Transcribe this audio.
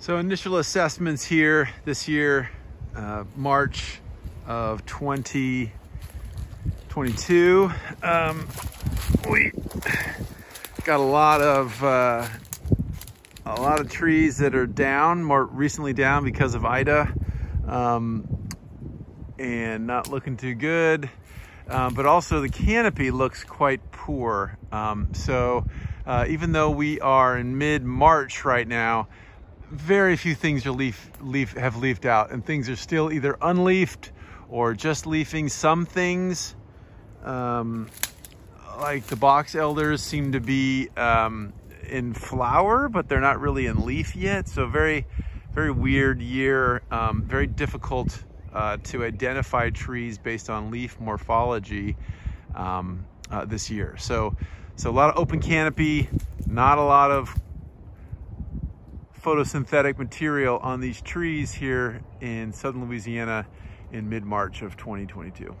So initial assessments here this year, uh, March of 2022. Um, we got a lot of uh, a lot of trees that are down, more recently down because of Ida, um, and not looking too good. Um, but also the canopy looks quite poor. Um, so uh, even though we are in mid-March right now, very few things are leaf, leaf have leafed out and things are still either unleafed or just leafing. Some things, um, like the box elders seem to be um, in flower, but they're not really in leaf yet. So very, very weird year, um, very difficult uh, to identify trees based on leaf morphology um, uh, this year. So, so a lot of open canopy, not a lot of photosynthetic material on these trees here in southern Louisiana in mid-March of 2022.